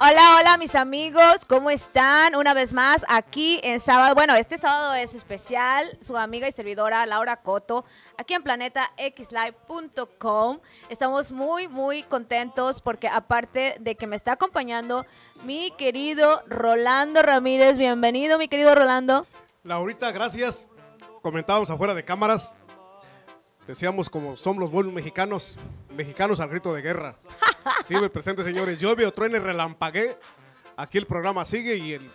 Hola, hola mis amigos, ¿cómo están? Una vez más aquí en sábado, bueno, este sábado es especial, su amiga y servidora Laura Coto, aquí en planetaxlive.com. Estamos muy, muy contentos porque aparte de que me está acompañando mi querido Rolando Ramírez, bienvenido mi querido Rolando. Laurita, gracias. Comentábamos afuera de cámaras, decíamos como somos los buenos mexicanos, mexicanos al grito de guerra. Me presente, señores. Llueve o truene, relampagué. Aquí el programa sigue y el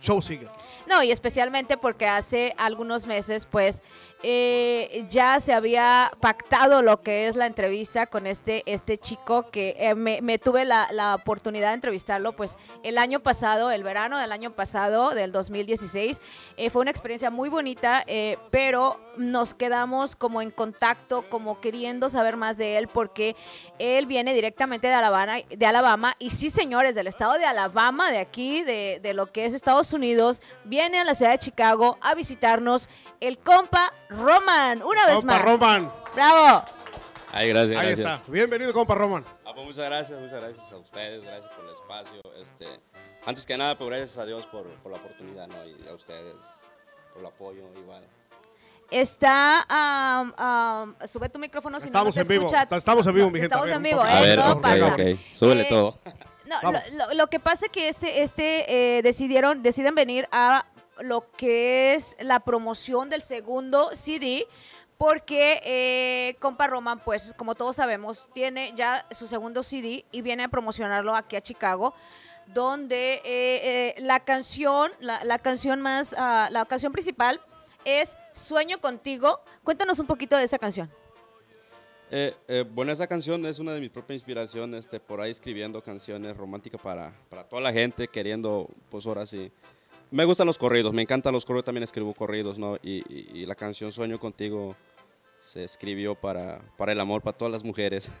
show sigue. No, y especialmente porque hace algunos meses, pues, eh, ya se había pactado lo que es la entrevista con este, este chico que eh, me, tuve la, la oportunidad de entrevistarlo, pues, el año pasado, el verano del año pasado, del 2016. Eh, fue una experiencia muy bonita, eh, pero nos quedamos como en contacto, como queriendo saber más de él, porque él viene directamente de Alabama, de Alabama y sí, señores, del estado de Alabama, de aquí, de, de lo que es Estados Unidos, viene a la ciudad de Chicago a visitarnos el compa Roman, una vez Compa más. Roman. Bravo. Ay, gracias, Ahí gracias. está. Bienvenido, compa Roman. Ah, pues muchas gracias, muchas gracias a ustedes, gracias por el espacio. Este, antes que nada, pues gracias a Dios por, por la oportunidad, ¿no? Y a ustedes por el apoyo, igual. Está, am, sube tu micrófono si Estamos no, no te en vivo. escucha. Estamos en vivo, mi gente. Estamos en vivo. ¿eh? A ver, todo pasa. súbele Eh, todo. No, Vamos. lo, lo- lo que pasa es que este, este eh, decidieron, deciden venir a lo que es la promoción del segundo CD. Porque eh, Compa Roman, pues como todos sabemos, tiene ya su segundo CD y viene a promocionarlo aquí a Chicago, donde eh, eh, la canción, la, canción más, ah, la canción principal es Sueño contigo. Cuéntanos un poquito de esa canción. Bueno, esa canción es una de mis propias inspiraciones, este, por ahí escribiendo canciones románticas para, para toda la gente, queriendo, pues ahora sí. Me gustan los corridos, me encantan los corridos, también escribo corridos, ¿no? Y, y- y la canción Sueño Contigo se escribió para, para el amor, para todas las mujeres.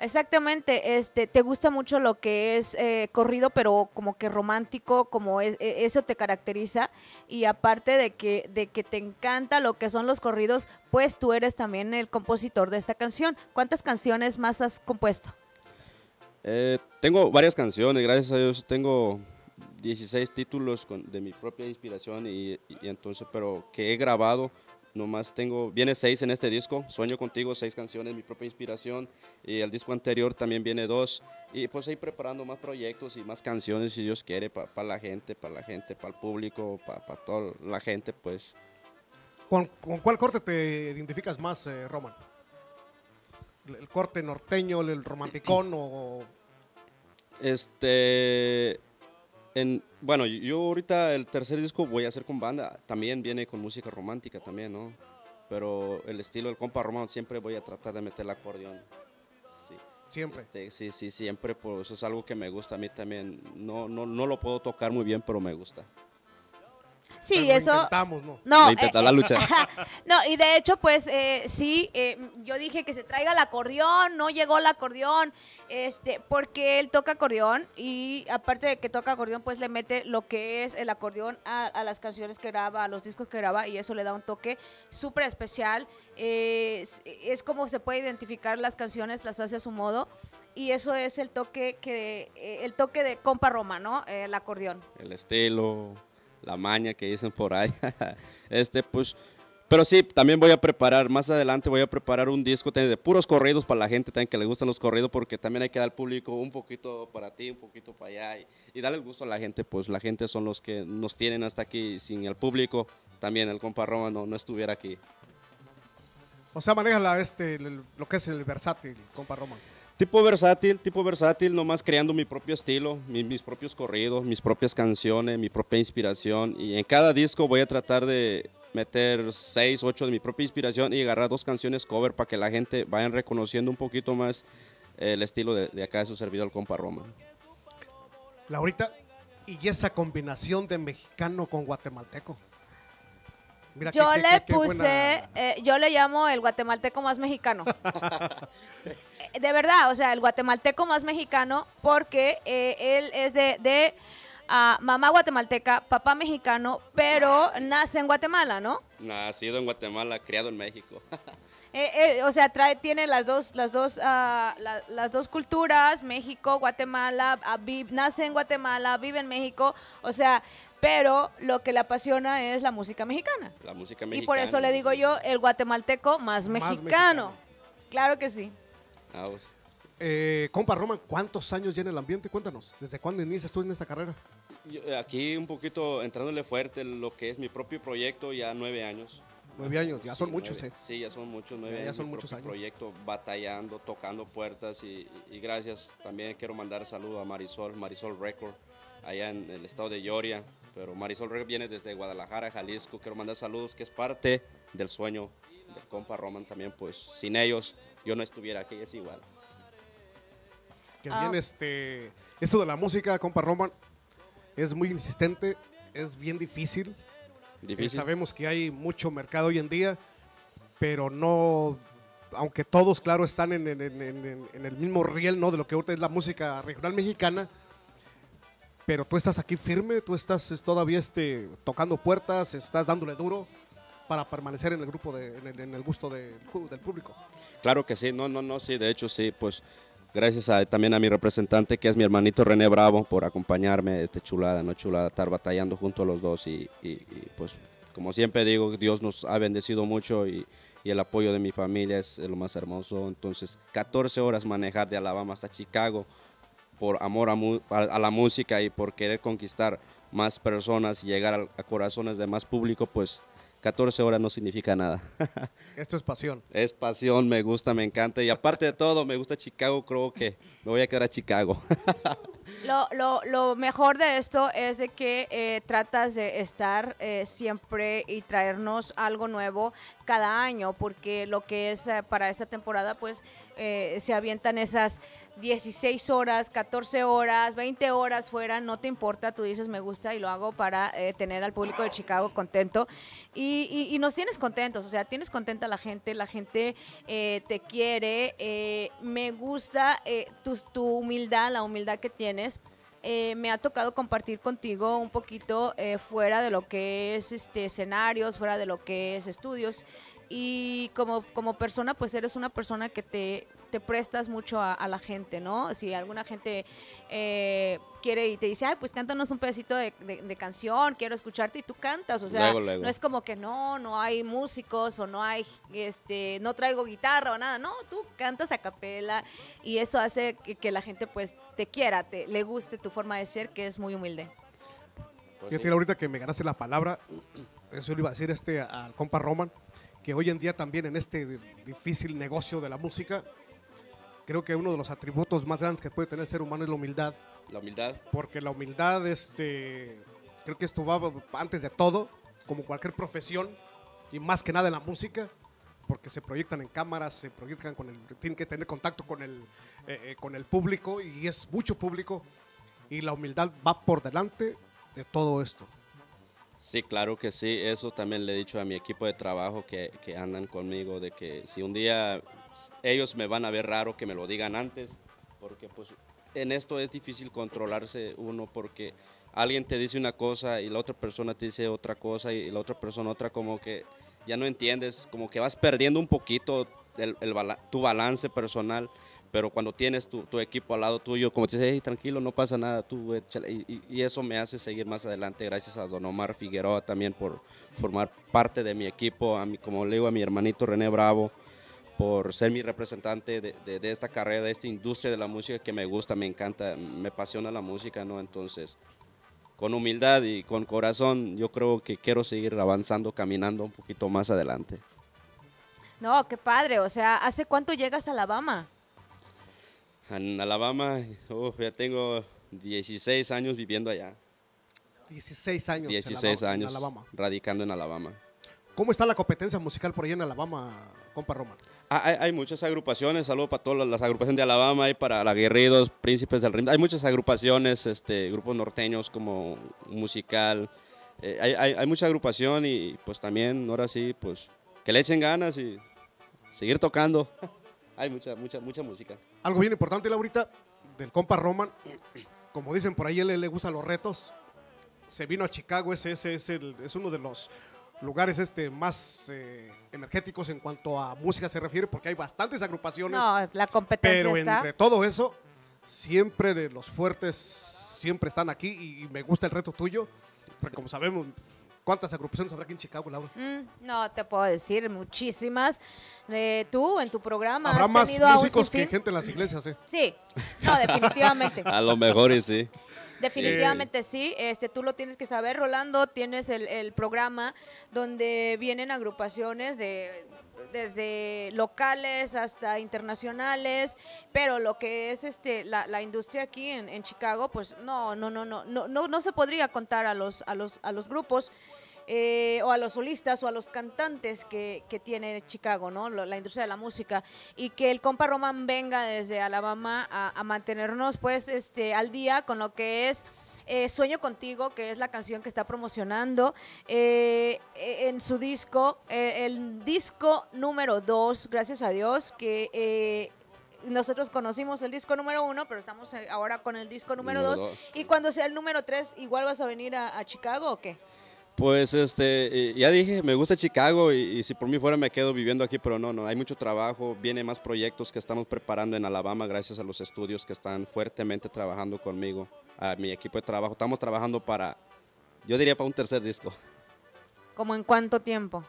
Exactamente, este, te gusta mucho lo que es eh, corrido, pero como que romántico, como es, e- eso te caracteriza y aparte de que de que te encanta lo que son los corridos, pues tú eres también el compositor de esta canción. ¿Cuántas canciones más has compuesto? Eh, tengo varias canciones, gracias a Dios tengo 16 títulos con- de mi propia inspiración y, y- entonces, pero que he grabado, nomás tengo, viene seis en este disco, Sueño Contigo, seis canciones, mi propia inspiración y el disco anterior también viene dos y pues ahí preparando más proyectos y más canciones si Dios quiere para la gente, para la gente, para el público, para toda la gente pues. ¿Con, con cuál corte te identificas más, eh, Roman? ¿El, el corte norteño, el romanticón o...? Este, en, bueno, yo ahorita el tercer disco voy a hacer con banda, también viene con música romántica también, ¿no? Pero el estilo del compa Román siempre voy a tratar de meter el acordeón. Sí. Siempre. Este, sí, sí, siempre, pues eso es algo que me gusta a mí también. No, no, no lo puedo tocar muy bien, pero me gusta. Sí, Pero lo eso. Intentamos, ¿no? No, eh, la lucha. no, y de hecho, pues eh, sí, eh, yo dije que se traiga el acordeón, no llegó el acordeón, este, porque él toca acordeón y aparte de que toca acordeón, pues le mete lo que es el acordeón a, a las canciones que graba, a los discos que graba y eso le da un toque súper especial. Eh, es, es como se puede identificar las canciones, las hace a su modo. Y eso es el toque que eh, el toque de compa Roma, ¿no? El acordeón. el estilo, la maña que dicen por ahí. este, pues, pero sí, también voy a preparar, más adelante voy a preparar un disco de puros corridos para la gente también que le gustan los corridos, porque también hay que dar al público un poquito para ti, un poquito para allá y, y darle el gusto a la gente, pues la gente son los que nos tienen hasta aquí, sin el público, también el compa Roma no, no estuviera aquí. O sea, maneja la, este, lo que es el versátil, compa Roman. Tipo versátil, tipo versátil, nomás creando mi propio estilo, mi- mis propios corridos, mis propias canciones, mi propia inspiración. Y en cada disco voy a tratar de meter seis, ocho de mi propia inspiración y agarrar dos canciones cover para que la gente vayan reconociendo un poquito más el estilo de, de acá de su servidor, compa Roma. Laurita, y esa combinación de mexicano con guatemalteco. Mira Yo qué- le qué- qué puse, buena- eh, yo le llamo el guatemalteco más mexicano. Eh, de verdad, o sea, el guatemalteco más mexicano porque eh, él es de, de ah, mamá guatemalteca, papá mexicano, pero nace en Guatemala, ¿no? Nacido en Guatemala, criado en México. Eh, eh, o sea, trae, tiene las dos, las dos, la- las dos culturas, México, Guatemala, ah, vi- nace en Guatemala, vive en México, o sea, pero lo que le apasiona es la música mexicana. La música Y mexicana. por eso le digo yo, el guatemalteco más mexicano. mexicano. Claro que sí. Ah, pues, Eh, compa Roman, ¿cuántos años ya en el ambiente? Cuéntanos, ¿desde cuándo inicias tú en esta carrera? yo, eh, aquí un poquito entrándole fuerte en lo que es mi propio proyecto, ya nueve años. Nueve años, ya son Sí, muchos, nueve- ¿eh? Sí, ya son muchos, nueve Ya- ya años. son mi muchos propio años. proyecto, batallando, tocando puertas y, y gracias. También quiero mandar saludo a Marisol, Marisol Record, allá en el estado de Lloria. Pero Marisol Record viene desde Guadalajara, Jalisco. Quiero mandar saludos, que es parte del sueño del compa Roman también. Pues sin ellos yo no estuviera aquí, es igual. Que Ah. bien, este, esto de la música, compa Roman, es muy insistente, es bien difícil. Eh, Difícil. sabemos que hay mucho mercado hoy en día, pero no, aunque todos, claro, están en, en- en- en- en el mismo riel, ¿no? De lo que ahorita es la música regional mexicana. Pero tú estás aquí firme, tú estás es, todavía este, tocando puertas, estás dándole duro para permanecer en el grupo, de, en, el, en el gusto de- del público. Claro que sí, no, no, no, sí, de hecho sí, pues gracias a, también a mi representante que es mi hermanito René Bravo por acompañarme, este chulada, no chulada, estar batallando junto a los dos y, y- y, pues como siempre digo, Dios nos ha bendecido mucho y, y el apoyo de mi familia es lo más hermoso, entonces 14 horas manejar de Alabama hasta Chicago por amor a, mu- a- a la música y por querer conquistar más personas y llegar a- a corazones de más público, pues 14 horas no significa nada. Esto es pasión. Es pasión, me gusta, me encanta. Y aparte de todo, me gusta Chicago, creo que me voy a quedar a Chicago. Lo, lo, lo mejor de esto es de que eh, tratas de estar eh, siempre y traernos algo nuevo cada año, porque lo que es eh, para esta temporada, pues eh, se avientan esas 16 horas, 14 horas, 20 horas fuera, no te importa, tú dices me gusta y lo hago para eh, tener al público de Chicago contento. Y, y- y nos tienes contentos, o sea, tienes contenta a la gente, la gente eh, te quiere, eh, me gusta tu, tu humildad, la humildad que tienes. Me ha tocado compartir contigo un poquito fuera de lo que es este escenarios, fuera de lo que es estudios. Y como, como persona, pues eres una persona que te, te prestas mucho a, a la gente, ¿no? Si alguna gente eh, quiere y te dice, ay, pues cántanos un pedacito de, de- de canción, quiero escucharte, y tú cantas. O sea, Luego, luego. no es como que no, no hay músicos o no hay, este, no traigo guitarra o nada. No, tú cantas a capela y eso hace que, que la gente pues te quiera, te, le guste tu forma de ser, que es muy humilde. Pues Fíjate sí. ahorita que me ganaste la palabra, eso le iba a decir este al compa Roman, que hoy en día también en este difícil negocio de la música, creo que uno de los atributos más grandes que puede tener el ser humano es la humildad, La humildad. porque la humildad, este, creo que esto va antes de todo, como cualquier profesión, y más que nada en la música, porque se proyectan en cámaras, se proyectan con el, tienen que tener contacto con el, eh, eh, con el público, y es mucho público, y la humildad va por delante de todo esto. Sí, claro que sí. Eso también le he dicho a mi equipo de trabajo que, que andan conmigo, de que si un día ellos me van a ver raro, que me lo digan antes, porque pues en esto es difícil controlarse uno, porque alguien te dice una cosa y la otra persona te dice otra cosa y la otra persona otra, como que ya no entiendes, como que vas perdiendo un poquito el- el tu balance personal. Pero cuando tienes tu, tu equipo al lado tuyo, como te dice, "Hey, tranquilo, no pasa nada, tú, échale", y, y- y eso me hace seguir más adelante. Gracias a Don Omar Figueroa también por formar parte de mi equipo, a mi, como le digo a mi hermanito René Bravo, por ser mi representante de, de- de esta carrera, de esta industria de la música que me gusta, me encanta, me apasiona la música, ¿no? Entonces, con humildad y con corazón, yo creo que quiero seguir avanzando, caminando un poquito más adelante. No, qué padre, o sea, ¿hace cuánto llegas a Alabama? En Alabama, uf, ya tengo 16 años viviendo allá. 16 años. en 16 Alabama- en años Alabama. radicando en Alabama. ¿Cómo está la competencia musical por allá en Alabama, compa Roman? Ah, Hay, hay muchas agrupaciones, saludos para todas las, agrupaciones de Alabama, hay para la Guerridos, Príncipes del Ritmo, hay muchas agrupaciones, este, grupos norteños como musical, eh, hay, hay, mucha agrupación y pues también, ahora sí, pues que le echen ganas y seguir tocando. hay mucha, mucha, mucha música. Algo bien importante, Laurita, del compa Roman. Como dicen por ahí, él le gustan los retos. Se vino a Chicago, ese, ese es, el- es uno de los lugares este más eh, energéticos en cuanto a música se refiere, porque hay bastantes agrupaciones. No, la competencia pero está. entre todo eso, siempre de los fuertes siempre están aquí y me gusta el reto tuyo, porque como sabemos, ¿cuántas agrupaciones habrá aquí en Chicago, Laura? Mm, no te puedo decir muchísimas. Eh, tú en tu programa Habrá has más músicos que gente en las iglesias, ¿eh? Sí, no, definitivamente. A lo mejor y sí. Definitivamente sí. Este, tú lo tienes que saber, Rolando. Tienes el, el programa donde vienen agrupaciones de desde locales hasta internacionales, pero lo que es este la, la industria aquí en, en Chicago, pues no, no, no, no, no, no, no se podría contar a los a los a los grupos. Eh, o a los solistas o a los cantantes que, que tiene Chicago, ¿no? La industria de la música. Y que el compa Roman venga desde Alabama a, a mantenernos pues este al día con lo que es eh, Sueño Contigo, que es la canción que está promocionando eh, eh, en su disco, eh, el disco número 2, gracias a Dios, que eh, nosotros conocimos el disco número uno, pero estamos ahora con el disco número Número 2. dos. Y cuando sea el número 3, ¿igual vas a venir a, a Chicago o qué? Pues este, eh, ya dije, me gusta Chicago y, si por mí fuera me quedo viviendo aquí, pero no, no, hay mucho trabajo, viene más proyectos que estamos preparando en Alabama gracias a los estudios que están fuertemente trabajando conmigo, a mi equipo de trabajo. Estamos trabajando para, yo diría para un tercer disco. ¿Como en cuánto tiempo?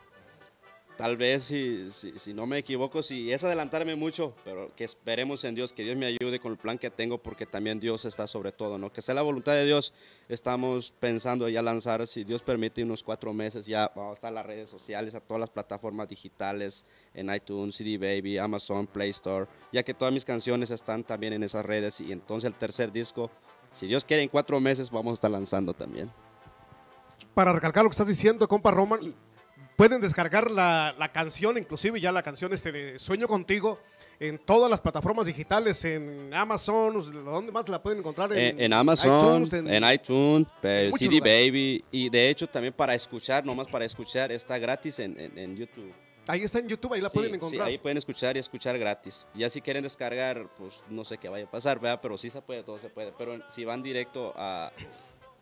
Tal vez, si, si, no me equivoco, si es adelantarme mucho, pero que esperemos en Dios, que Dios me ayude con el plan que tengo, porque también Dios está sobre todo, ¿no? Que sea la voluntad de Dios, estamos pensando ya lanzar, si Dios permite, unos cuatro meses, ya vamos a estar en las redes sociales, a todas las plataformas digitales, en iTunes, CD Baby, Amazon, Play Store, ya que todas mis canciones están también en esas redes, y entonces el tercer disco, si Dios quiere, en cuatro meses vamos a estar lanzando también. Para recalcar lo que estás diciendo, compa Roman, pueden descargar la, la canción, inclusive ya la canción este de Sueño Contigo, en todas las plataformas digitales, en Amazon, ¿dónde más la pueden encontrar? En, en Amazon, iTunes, en, iTunes, eh, en CD lugares. Baby y de hecho también para escuchar, nomás para escuchar, está gratis en, en- en YouTube. Ahí está en YouTube, ahí la Sí, pueden sí, encontrar. ahí pueden escuchar y escuchar gratis. Ya si quieren descargar, pues no sé qué vaya a pasar, ¿verdad? Pero sí se puede, todo se puede. Pero si van directo a,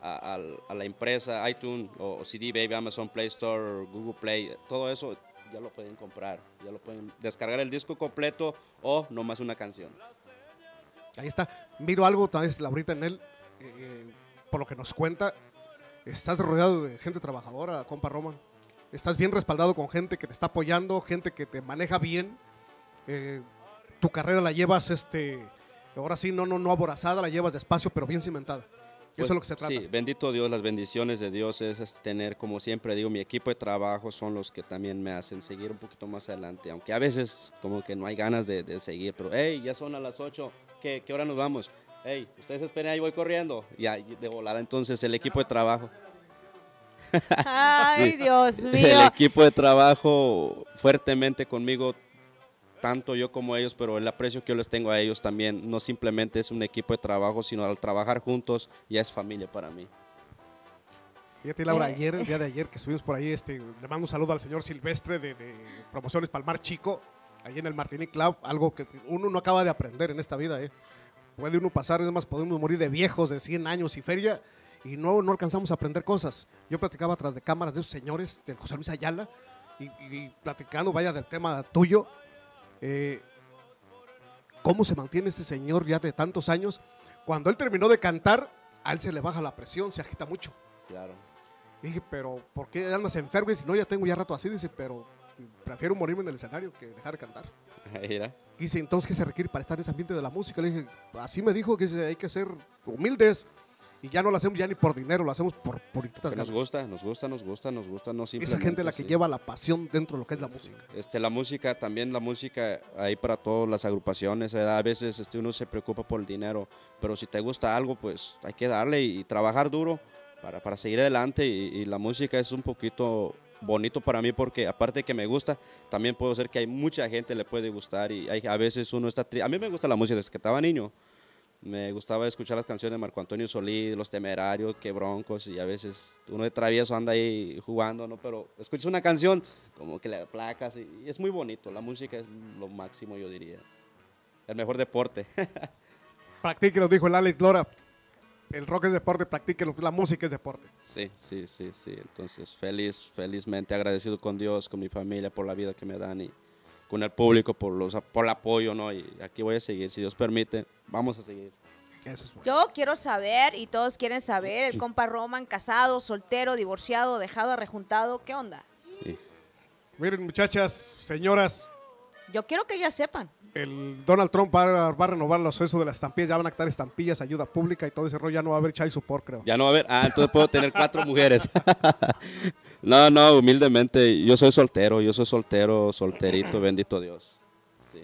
a, la empresa iTunes o CD Baby, Amazon Play Store, Google Play, todo eso ya lo pueden comprar. Ya lo pueden descargar el disco completo o nomás una canción. Ahí está. Miro algo, tal vez Laurita en él, eh, por lo que nos cuenta, estás rodeado de gente trabajadora, compa Roman. Estás bien respaldado con gente que te está apoyando, gente que te maneja bien. Eh, tu carrera la llevas, este, ahora sí, no, no, no aborazada, la llevas despacio, pero bien cimentada. Pues, Eso es lo que se trata. Sí, bendito Dios, las bendiciones de Dios es, es tener, como siempre digo, mi equipo de trabajo son los que también me hacen seguir un poquito más adelante, aunque a veces como que no hay ganas de, de seguir, pero hey, ya son a las 8, ¿qué, qué hora nos vamos? Hey, ustedes esperen, ahí voy corriendo, ya de volada, entonces el equipo de trabajo. Ay, Sí. Dios El mío. equipo de trabajo fuertemente conmigo, tanto yo como ellos, pero el aprecio que yo les tengo a ellos también no simplemente es un equipo de trabajo, sino al trabajar juntos ya es familia para mí. Fíjate, Laura, Eh. ayer, el día de ayer que estuvimos por ahí, este, le mando un saludo al señor Silvestre de, de Promociones Palmar Chico, ahí en el Martini Club, algo que uno no acaba de aprender en esta vida, ¿eh? Puede uno pasar, es más, podemos morir de viejos de 100 años y feria y no, no alcanzamos a aprender cosas. Yo platicaba atrás de cámaras de esos señores, de José Luis Ayala, y, y platicando, vaya, del tema tuyo, eh, cómo se mantiene este señor ya de tantos años. Cuando él terminó de cantar, a él se le baja la presión, se agita mucho. Claro. Y dije, pero ¿por qué andas enfermo? Y dice, no, ya tengo ya rato así. Dice, pero prefiero morirme en el escenario que dejar de cantar. Mira. Dice, entonces, ¿qué se requiere para estar en ese ambiente de la música? Le dije, así me dijo que hay que ser humildes y ya no lo hacemos ya ni por dinero, lo hacemos por puritas Que nos ganas. gusta, nos gusta, nos gusta, nos gusta, no Esa gente la que sí. lleva la pasión dentro de lo que es la música. Este, la música, también la música ahí para todas las agrupaciones, ¿verdad? a veces este, uno se preocupa por el dinero, pero si te gusta algo, pues hay que darle y, y trabajar duro para, para seguir adelante y, y la música es un poquito bonito para mí porque aparte de que me gusta, también puedo ser que hay mucha gente le puede gustar y hay, a veces uno está tri- A mí me gusta la música desde que estaba niño. Me gustaba escuchar las canciones de Marco Antonio Solís, Los Temerarios, Que Broncos, y a veces uno de travieso anda ahí jugando, ¿no? Pero escuchas una canción, como que le placas, y es muy bonito. La música es lo máximo, yo diría. El mejor deporte. Practique, nos dijo el Alex Lora. el rock es deporte, practíquenlo, la música es deporte. Sí, sí, sí, sí. Entonces, feliz, felizmente agradecido con Dios, con mi familia por la vida que me dan y con el público por, los, por el apoyo, ¿no? Y aquí voy a seguir, si Dios permite, vamos a seguir. Eso es bueno. Yo quiero saber, y todos quieren saber, el compa Roman, casado, soltero, divorciado, dejado, rejuntado, ¿qué onda? Miren, muchachas, señoras, Yo quiero que ellas sepan. El Donald Trump va, a- va a renovar los eso de las estampillas, ya van a actar estampillas, ayuda pública y todo ese rollo, ya no va a haber child support, creo. ya no va a haber, ah, entonces puedo tener cuatro mujeres. no, no, humildemente, yo soy soltero, yo soy soltero, solterito, bendito Dios. Sí.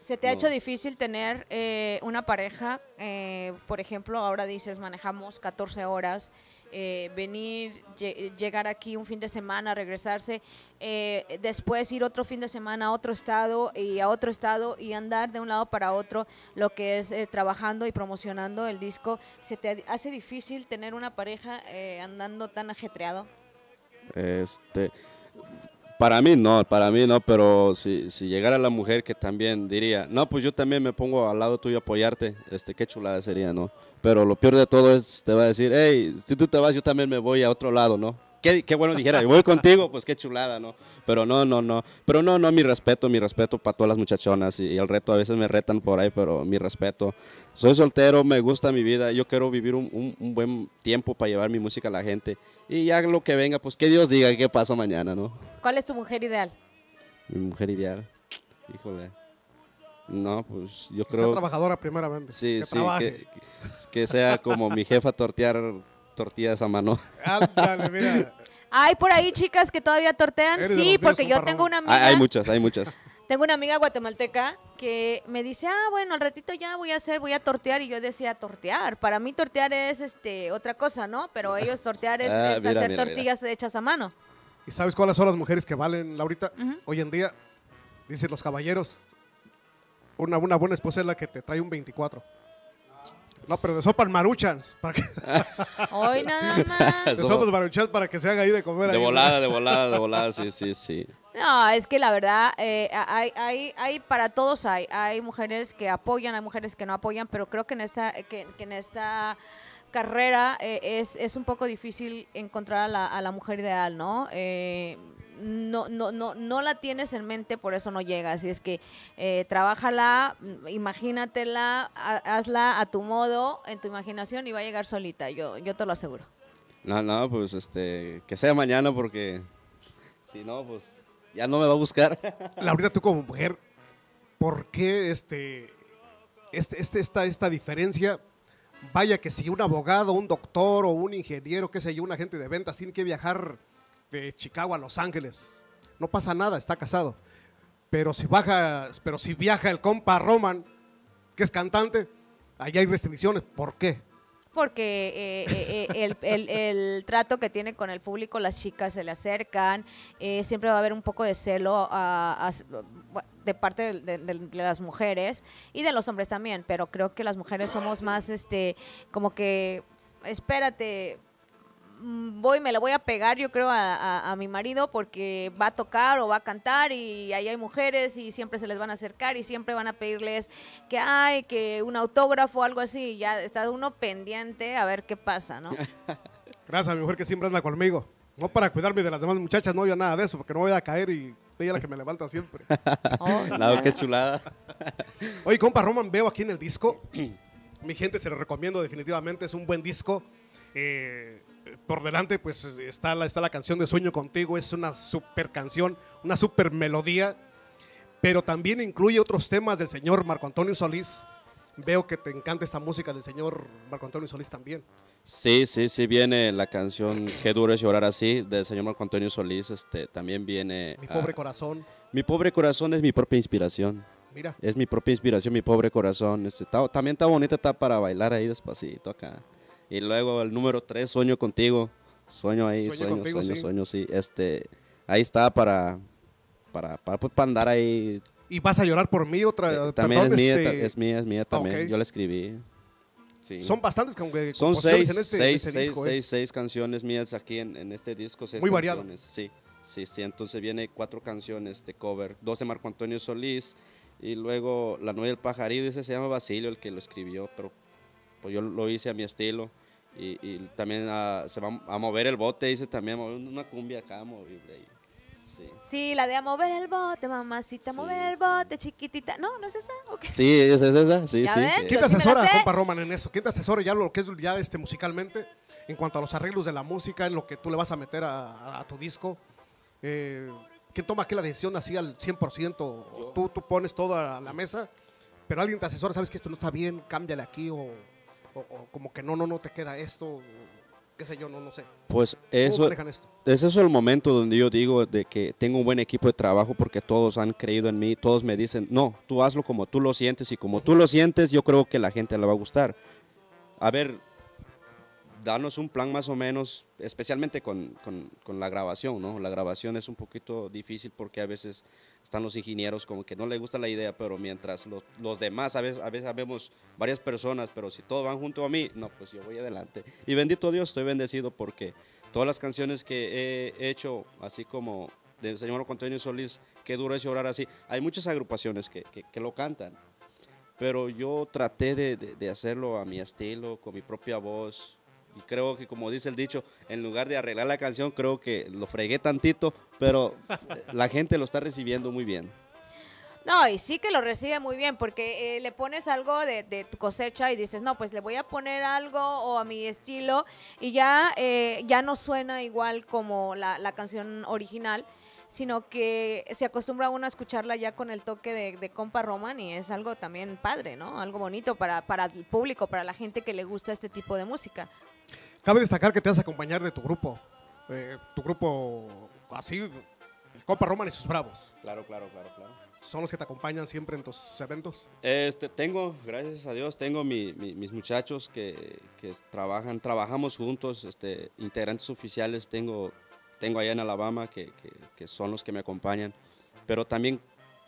¿Se te ha No. hecho difícil tener eh, una pareja? Eh, por ejemplo, ahora dices, manejamos 14 horas, eh, venir, lle- llegar aquí un fin de semana, regresarse, eh, después ir otro fin de semana a otro estado y a otro estado y andar de un lado para otro, lo que es eh, trabajando y promocionando el disco. ¿Se te hace difícil tener una pareja eh, andando tan ajetreado? Este, para mí no, para mí no, pero si, si llegara la mujer que también diría, no, pues yo también me pongo al lado tuyo a apoyarte, este, qué chulada sería, ¿no? Pero lo peor de todo es, te va a decir, hey, si tú te vas, yo también me voy a otro lado, ¿no? Qué, qué bueno dijera, voy contigo, pues qué chulada, ¿no? Pero no, no, no, pero no, no, mi respeto, mi respeto para todas las muchachonas y, y el reto, a veces me retan por ahí, pero mi respeto. Soy soltero, me gusta mi vida, yo quiero vivir un, un- un buen tiempo para llevar mi música a la gente y ya lo que venga, pues que Dios diga qué pasa mañana, ¿no? ¿Cuál es tu mujer ideal? Mi mujer ideal, híjole. No, pues yo Que sea creo... trabajadora primeramente. Sí, que sí, que, que sea como mi jefa tortear tortillas a mano. Ándale, mira. ¿Hay por ahí chicas que todavía tortean? Eres Sí, porque yo tengo una amiga. Hay, hay muchas, hay muchas. Tengo una amiga guatemalteca que me dice, ah, bueno, al ratito ya voy a hacer, voy a tortear. Y yo decía, tortear. Para mí tortear es este otra cosa, ¿no? Pero ellos tortear es, Ah, es mira, hacer mira, tortillas hechas a mano. ¿Y sabes cuáles son las mujeres que valen, Laurita? Hoy en día, dicen los caballeros, una, una buena esposa es la que te trae un 24. No, pero de sopas maruchans, para que, Hoy nada más. de sopas maruchans para que se haga ahí de comer. De ahí, ¿no? volada, de volada, de volada, sí, sí, sí. No, es que la verdad, eh, hay, hay, hay, para todos hay. Hay mujeres que apoyan, hay mujeres que no apoyan, pero creo que en esta, que, que en esta carrera eh, es, es un poco difícil encontrar a la, a la mujer ideal, ¿no? Eh, no, no, no, no la tienes en mente, por eso no llega. Así es que eh, trabájala, imagínatela, ha- hazla a tu modo, en tu imaginación y va a llegar solita, yo, yo te lo aseguro. No, no, pues este, que sea mañana porque si no, pues ya no me va a buscar. Laurita, tú como mujer, ¿por qué este, este, este, esta, esta diferencia? Vaya que si un abogado, un doctor o un ingeniero, qué sé yo, un agente de ventas tiene que viajar de Chicago a Los Ángeles, no pasa nada, está casado. Pero si baja, pero si viaja el compa Roman, que es cantante, allá hay restricciones. ¿Por qué? Porque eh, eh, eh, el, el- trato que tiene con el público, las chicas se le acercan, siempre va a haber un poco de celo de parte de, de- las mujeres y de los hombres también, pero creo que las mujeres somos más, este, como que, espérate, voy, me la voy a pegar, yo creo, a, a- a mi marido porque va a tocar o va a cantar y ahí hay mujeres y siempre se les van a acercar y siempre van a pedirles que hay, que un autógrafo o algo así. y Ya está uno pendiente a ver qué pasa, ¿no? Gracias a mi mujer que siempre anda conmigo. No para cuidarme de las demás muchachas, no yo nada de eso, porque no voy a caer y ella es la que me levanta siempre. Oh, No, qué chulada. Oye, compa Roman, veo aquí en el disco. Mi gente se lo recomiendo definitivamente, es un buen disco. Eh, por delante, pues está la, está la canción de Sueño Contigo, es una super canción, una super melodía, pero también incluye otros temas del señor Marco Antonio Solís. Veo que te encanta esta música del señor Marco Antonio Solís también. Sí, sí, sí viene la canción Qué duro es llorar así del señor Marco Antonio Solís, este también viene Mi pobre corazón. Mi pobre corazón es mi propia inspiración. Mira, Es mi propia inspiración, mi pobre corazón. Este, está- también está bonita, está para bailar ahí despacito acá. Y luego el número 3, Sueño contigo. Sueño ahí, Sueño sueño, contigo, sueño, sí. sueño, sí. Este, ahí está para, para, para, pues, para andar ahí. y vas a llorar por mí otra. Eh, también perdón, es mía, este, ta- es mía, es mía también. ok. Yo la escribí. Sí. Son bastantes con- eh, Son seis, en este, seis, en este seis, disco, eh. seis, seis canciones mías aquí en, en este disco. Seis Muy variado. canciones. Sí, sí, sí. Entonces viene cuatro canciones de cover. Dos de Marco Antonio Solís y luego La Nueva del Pajarillo. Ese se llama Basilio, el que lo escribió, pero pues yo lo hice a mi estilo. Y, y también se va a mover el bote, hice también mover una cumbia acá movible. ahí. Sí. Sí, la de a mover el bote, mamacita, Sí, mover el sí. bote, chiquitita. No, no es esa. ¿O qué? Sí, esa es esa, sí, ¿Ya sí. ven? ¿Quién te asesora, compa Roman, en eso? ¿Quién te asesora ya lo que es ya este musicalmente? En cuanto a los arreglos de la música, en lo que tú le vas a meter a, a- a tu disco. Eh, ¿Quién toma aquí la decisión así al 100%? ¿O Tú, tú pones todo a la mesa, pero alguien te asesora, sabes que esto no está bien, cámbiale aquí, o, o- o como que no, no, no te queda esto, qué sé yo, no, no sé. Pues ¿Cómo eso, esto? es eso el momento donde yo digo de que tengo un buen equipo de trabajo porque todos han creído en mí, todos me dicen, no, tú hazlo como tú lo sientes y como tú lo sientes, yo creo que la gente le va a gustar. A ver, danos un plan más o menos, especialmente con, con- con la grabación, ¿no? La grabación es un poquito difícil porque a veces están los ingenieros como que no les gusta la idea, pero mientras los, los demás, a veces, a veces vemos varias personas, pero si todos van junto a mí, no, pues yo voy adelante. Y bendito Dios, estoy bendecido porque todas las canciones que he hecho, así como del señor Antonio Solís, Qué duro es llorar así, hay muchas agrupaciones que, que- que lo cantan, pero yo traté de, de- de hacerlo a mi estilo, con mi propia voz. Y creo que, como dice el dicho, en lugar de arreglar la canción, creo que lo fregué tantito, pero eh, la gente lo está recibiendo muy bien. No, y sí que lo recibe muy bien, porque eh, le pones algo de, tu cosecha y dices, no, pues le voy a poner algo o a mi estilo, y ya, eh, ya no suena igual como la, canción original, sino que se acostumbra uno a escucharla ya con el toque de, de compa Roman y es algo también padre, ¿no? Algo bonito para, para el público, para la gente que le gusta este tipo de música. Cabe destacar que te vas a acompañar de tu grupo, eh, tu grupo así, el Copa Roman y sus Bravos. Claro, claro, claro, claro. Son los que te acompañan siempre en tus eventos. Este, tengo, gracias a Dios, tengo mi- mi- mis muchachos que, que trabajan, trabajamos juntos, este, integrantes oficiales tengo, tengo allá en Alabama que, que- que son los que me acompañan, pero también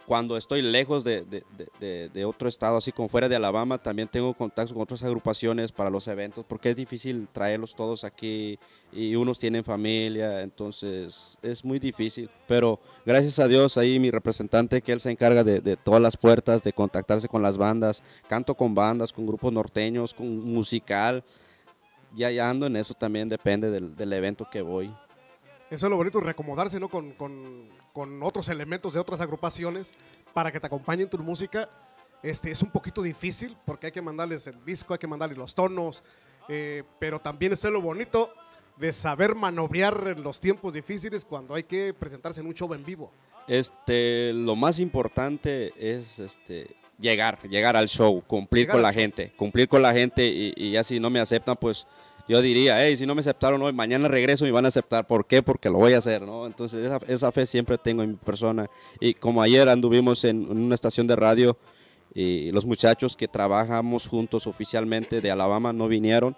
cuando estoy lejos de, de- de- de- otro estado, así como fuera de Alabama, también tengo contacto con otras agrupaciones para los eventos, porque es difícil traerlos todos aquí y unos tienen familia, entonces es muy difícil. Pero gracias a Dios, ahí mi representante, que él se encarga de todas las puertas, de contactarse con las bandas, canto con bandas, con grupos norteños, con musical. Ya, ya ando en eso también, depende del, del evento que voy. Eso es lo bonito, reacomodarse ¿no? con, con- con otros elementos de otras agrupaciones para que te acompañen tu música. Este, es un poquito difícil porque hay que mandarles el disco, hay que mandarles los tonos, eh, pero también es lo bonito de saber manobrear en los tiempos difíciles cuando hay que presentarse en un show en vivo. Este, lo más importante es este, llegar, llegar al show, cumplir Llegar con la gente, cumplir con la gente y, y ya si no me aceptan, pues yo diría, hey, si no me aceptaron hoy, mañana regreso y me van a aceptar. ¿Por qué? Porque lo voy a hacer, ¿no? Entonces esa, esa fe siempre tengo en mi persona. Y como ayer anduvimos en, una estación de radio y los muchachos que trabajamos juntos oficialmente de Alabama no vinieron,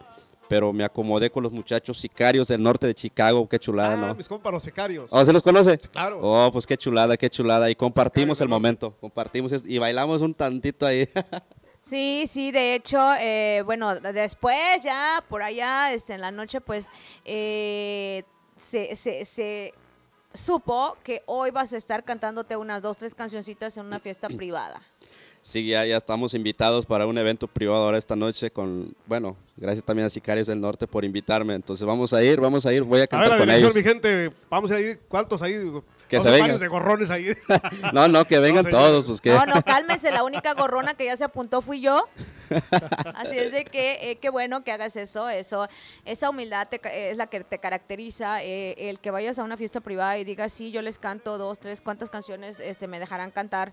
pero me acomodé con los muchachos sicarios del norte de Chicago, qué chulada, Ah, ¿no? mis compas, los sicarios. ¿Oh, ¿Se los conoce? Claro. Oh, pues qué chulada, qué chulada. Y compartimos el momento, compartimos y bailamos un tantito ahí. Sí, sí, de hecho, eh, bueno, después ya por allá, este, en la noche, pues eh, se, se, se supo que hoy vas a estar cantándote unas dos, tres cancioncitas en una fiesta privada. sí, ya, ya estamos invitados para un evento privado ahora esta noche con, bueno, gracias también a Sicarios del Norte por invitarme. Entonces vamos a ir, vamos a ir, voy a A ver cantar la con ellos. mi gente. Vamos a ir ahí. ¿Cuántos ahí? Que se vengan. varios de gorrones ahí. No, no, que vengan todos, pues que... No, no, cálmese, la única gorrona que ya se apuntó fui yo. Así es de que, eh, qué bueno que hagas eso, eso, esa humildad te es la que te caracteriza, eh, el que vayas a una fiesta privada y digas, sí, yo les canto dos, tres, cuántas canciones este, me dejarán cantar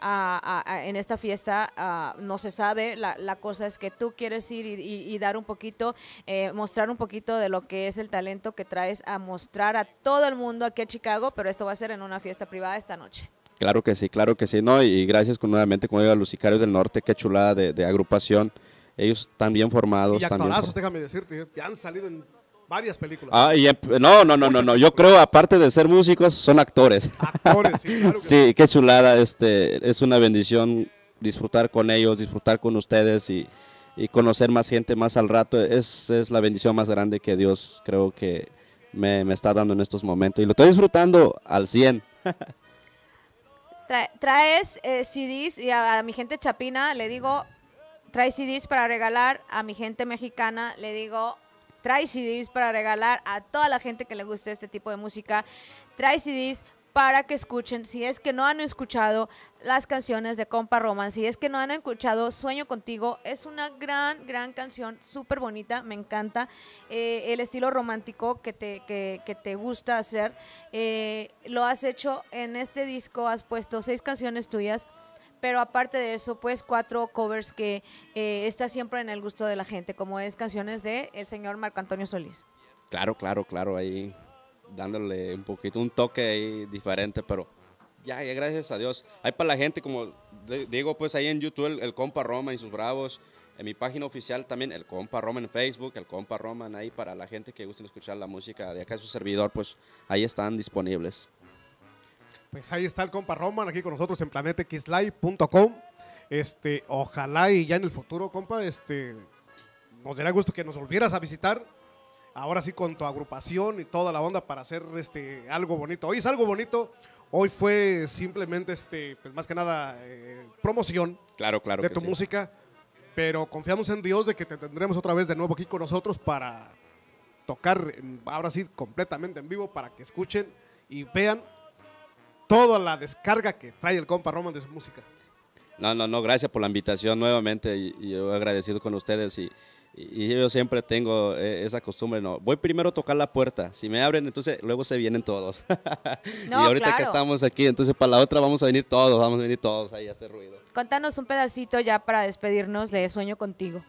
a- a- a- en esta fiesta, no se sabe, la, la cosa es que tú quieres ir y, y- y dar un poquito, eh, mostrar un poquito de lo que es el talento que traes a mostrar a todo el mundo aquí a Chicago, pero esto va a ser en una fiesta privada esta noche. Claro que sí, claro que sí, ¿no? Y gracias con, nuevamente, como digo, a los Sicarios del Norte, qué chulada de, de agrupación. Ellos están bien formados. y actorazos, déjame decirte. Ya han salido en varias películas. Ah, y no, no, no, no, no. Yo creo, aparte de ser músicos, son actores. Actores, sí, claro que Sí, qué chulada. Este, es una bendición disfrutar con ellos, disfrutar con ustedes y, y conocer más gente más al rato. Es, es la bendición más grande que Dios creo que me, me está dando en estos momentos. Y lo estoy disfrutando al 100. Tra- traes eh, CDs y a, a mi gente chapina le digo, trae CDs para regalar a mi gente mexicana. Le digo, trae CDs para regalar a toda la gente que le guste este tipo de música. Trae CDs para que escuchen, si es que no han escuchado las canciones de Compa Roman, si es que no han escuchado Sueño Contigo, es una gran, gran canción, súper bonita, me encanta eh, el estilo romántico que te, que, que te gusta hacer. Eh, lo has hecho en este disco, has puesto seis canciones tuyas pero aparte de eso, pues cuatro covers que eh, está siempre en el gusto de la gente, como es canciones de el señor Marco Antonio Solís. Claro, claro, claro, ahí dándole un poquito, un toque ahí diferente, pero ya, gracias a Dios. Hay para la gente, como digo, pues ahí en YouTube el, compa Roma y sus bravos, en mi página oficial también el compa Roman en Facebook, el compa Roman ahí para la gente que guste escuchar la música de acá de su servidor, pues ahí están disponibles. Pues ahí está el compa Roman aquí con nosotros en planetxlive.com. Este, ojalá y ya en el futuro, compa, este, nos daría gusto que nos volvieras a visitar. Ahora sí con tu agrupación y toda la onda para hacer este algo bonito. Hoy es algo bonito. Hoy fue simplemente este, pues más que nada eh, promoción Claro, claro. de que tu sí. música. Pero confiamos en Dios de que te tendremos otra vez de nuevo aquí con nosotros para tocar ahora sí completamente en vivo para que escuchen y vean toda la descarga que trae el compa Roman de su música. No, no, no, gracias por la invitación nuevamente y, y yo agradecido con ustedes y, y- y yo siempre tengo eh, esa costumbre, no, voy primero a tocar la puerta, si me abren entonces luego se vienen todos. No, y ahorita que estamos aquí, entonces para la otra vamos a venir todos, vamos a venir todos ahí a hacer ruido. Contanos un pedacito ya para despedirnos de Sueño Contigo.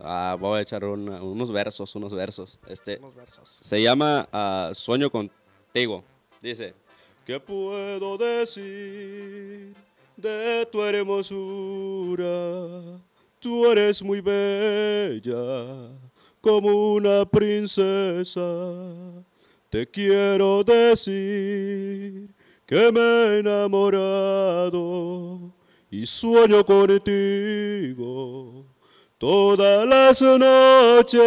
Ah, voy a echar una- unos versos, unos versos. Este, Unos versos. se llama ah, Sueño contigo. Dice, ¿qué puedo decir de tu hermosura? Tú eres muy bella, como una princesa. Te quiero decir que me he enamorado y sueño contigo todas las noches.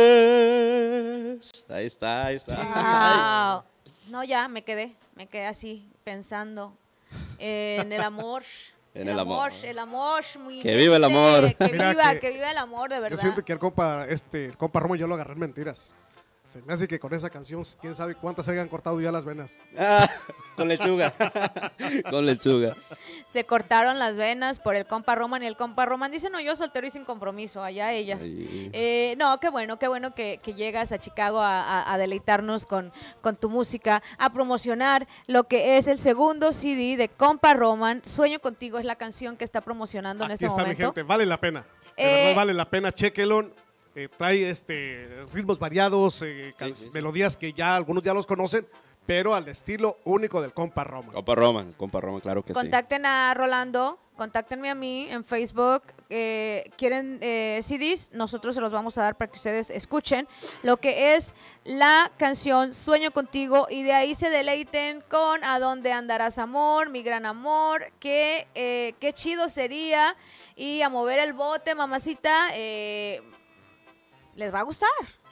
Ahí está, ahí está. Wow. No, ya me quedé, me quedé así pensando en el amor. En el amor. El amor, muy Que viva el amor. Que Mira viva, que- que, viva el amor, de Yo verdad. siento que el compa, este, el compa Roman yo lo agarré en mentiras. Se me hace que con esa canción, quién sabe cuántas se hayan cortado ya las venas. Ah, con lechuga. con lechuga. Se cortaron las venas por el compa Roman y el compa Roman dice, no, yo soltero y sin compromiso, allá ellas. Eh, no, qué bueno, qué bueno que, que llegas a Chicago a, a- a deleitarnos con, con tu música, a promocionar lo que es el segundo CD de compa Roman. Sueño contigo es la canción que está promocionando en Aquí este está mi momento. gente, vale la pena. De Eh, verdad vale la pena, chequelo. Eh, trae este ritmos variados, eh, can- Sí, sí, sí. melodías que ya algunos ya los conocen, pero al estilo único del compa Roman. Compa Roma, compa Roma, claro que sí. Contacten a Rolando, contáctenme a mí en Facebook. eh, ¿Quieren eh, CDs? Nosotros se los vamos a dar para que ustedes escuchen lo que es la canción Sueño contigo y de ahí se deleiten con A dónde andarás amor, mi gran amor, que eh, qué chido sería y a mover el bote, mamacita. eh, les va a gustar.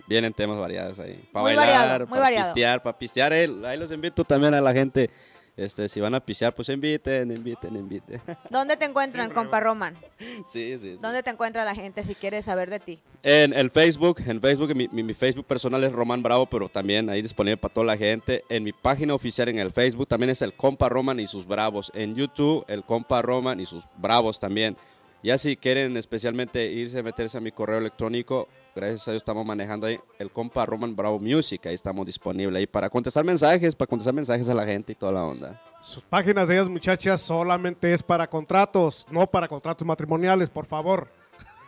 Vienen temas variados ahí. Para Muy bailar, variado, muy para variado. pistear, para pistear. eh, ahí los invito también a la gente. Este, si van a pistear, pues inviten, inviten, inviten. ¿Dónde te encuentran, compa Roman? sí, sí, sí. ¿Dónde te encuentra la gente si quiere saber de ti? En el Facebook, en Facebook, mi, mi- mi Facebook personal es Román Bravo, pero también ahí disponible para toda la gente. En mi página oficial en el Facebook también es el Compa Roman y sus Bravos. En YouTube, el Compa Roman y sus Bravos también. Ya si quieren especialmente irse a meterse a mi correo electrónico, gracias a Dios estamos manejando ahí el Compa Roman Bravo Music. Ahí estamos disponibles ahí para contestar mensajes, para contestar mensajes a la gente y toda la onda. Sus páginas de ellas, muchachas, solamente es para contratos, no para contratos matrimoniales, por favor.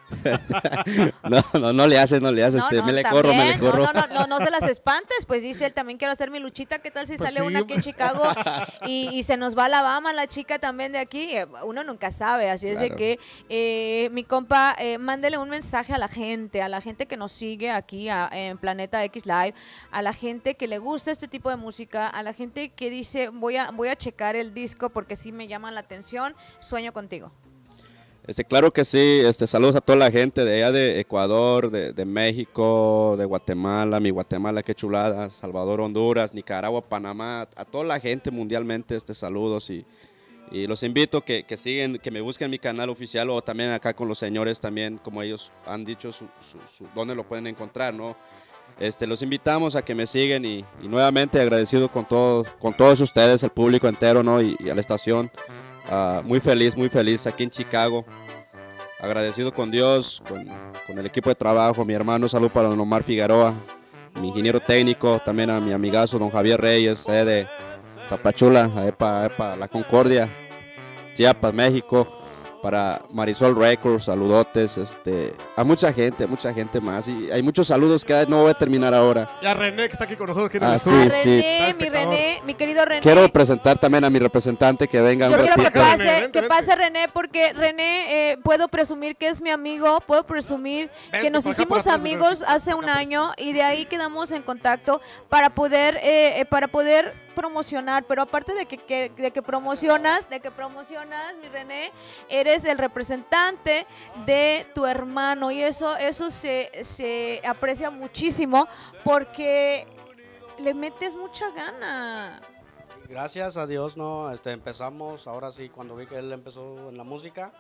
No, no, no le haces, no le haces. este, me le corro, me le corro. No, no, no, no, no se las espantes, pues dice él, también quiero hacer mi luchita, ¿qué tal si Pues sale sí, una aquí en Chicago y, y se nos va a Alabama la chica también de aquí? Eh, Uno nunca sabe, así es de Claro. que eh, mi compa, eh, mándele un mensaje a la gente, a la gente que nos sigue aquí a- en Planeta X Live, a la gente que le gusta este tipo de música, a la gente que dice, voy a, voy a checar el disco porque sí me llaman la atención, sueño contigo. Este, claro que sí, este, saludos a toda la gente de allá de Ecuador, de, de México, de Guatemala, mi Guatemala, qué chulada, Salvador, Honduras, Nicaragua, Panamá, a toda la gente mundialmente, este, saludos y, Y los invito que, que siguen, que me busquen mi canal oficial o también acá con los señores también, como ellos han dicho, su, su, dónde lo pueden encontrar, ¿no? Este, los invitamos a que me siguen y, nuevamente agradecido con todos, con todos ustedes, el público entero, ¿no? Y, a la estación. Ah, muy feliz, muy feliz aquí en Chicago. Agradecido con Dios, con, con, el equipo de trabajo, mi hermano, salud para don Omar Figueroa, mi ingeniero técnico, también a mi amigazo don Javier Reyes, eh, de Tapachula, para La Concordia, Chiapas, México, para Marisol Records, saludotes, este, a mucha gente, mucha gente más. Y hay muchos saludos que no voy a terminar ahora. Y a René que está aquí con nosotros. Ah, sí, sí. René, mi René, mi querido René. Quiero presentar también a mi representante que venga. Yo quiero que pase, que pase René, porque René, eh, puedo presumir que es mi amigo, puedo presumir que nos hicimos amigos hace un año y de ahí quedamos en contacto para poder, eh, eh, para poder promocionar, pero aparte de que, de que promocionas, de que promocionas, mi René, eres el representante de tu hermano y eso, eso se, se aprecia muchísimo porque le metes mucha gana. Gracias a Dios, no, este, empezamos, ahora sí, cuando vi que él empezó en la música,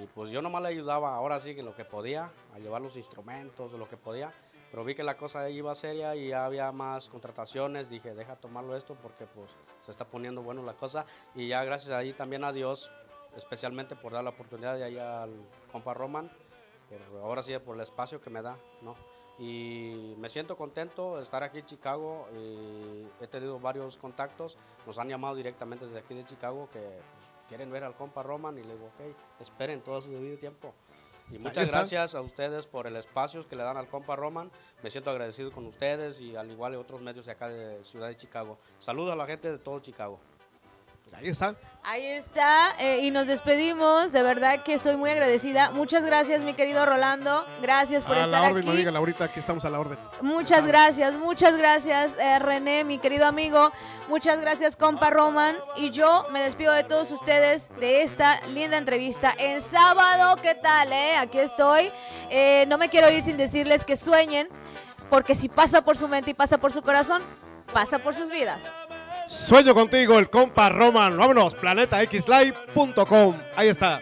y pues yo nomás le ayudaba, ahora sí, que lo que podía, a llevar los instrumentos, lo que podía, pero vi que la cosa iba seria y ya había más contrataciones, dije, deja tomarlo esto porque pues se está poniendo bueno la cosa y ya gracias ahí también a Dios, especialmente por dar la oportunidad de ahí al compa Roman, por, ahora sí por el espacio que me da, ¿no? Y me siento contento de estar aquí en Chicago, y he tenido varios contactos, nos han llamado directamente desde aquí de Chicago que pues, quieren ver al compa Roman y le digo, ok, esperen todo su debido tiempo. Y muchas gracias a ustedes por el espacio que le dan al compa Roman. Me siento agradecido con ustedes y al igual de otros medios de acá de Ciudad de Chicago. Saludos a la gente de todo Chicago. Ahí está. Ahí está, eh, y nos despedimos. De verdad que estoy muy agradecida. Muchas gracias, mi querido Rolando. Gracias por estar aquí. aquí. diga, Laurita, aquí estamos a la orden. Muchas gracias, muchas gracias, eh, René, mi querido amigo. Muchas gracias, compa Roman. Y yo me despido de todos ustedes de esta linda entrevista en sábado. ¿Qué tal, eh? Aquí estoy. Eh, no me quiero ir sin decirles que sueñen, porque si pasa por su mente y pasa por su corazón, pasa por sus vidas. Sueño contigo, el compa Roman. Vámonos, planetaxlive.com. Ahí está.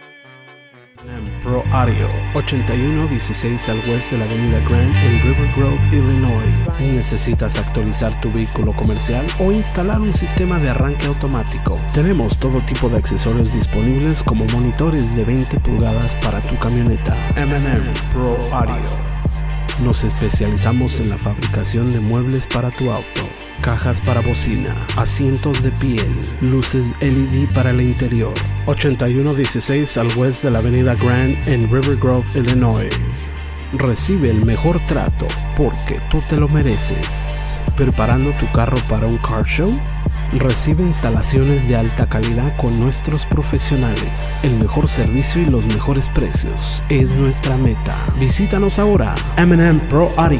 Pro Audio, 8116 al oeste de la avenida Grant en River Grove, Illinois. ¿Necesitas actualizar tu vehículo comercial o instalar un sistema de arranque automático? Tenemos todo tipo de accesorios disponibles como monitores de 20 pulgadas para tu camioneta. MM Pro Audio. Nos especializamos en la fabricación de muebles para tu auto cajas para bocina, asientos de piel, luces LED para el interior. 8116 al oeste de la avenida Grand en River Grove, Illinois. Recibe el mejor trato porque tú te lo mereces. ¿Preparando tu carro para un car show? Recibe instalaciones de alta calidad con nuestros profesionales. El mejor servicio y los mejores precios es nuestra meta. Visítanos ahora. M&M Pro Audio.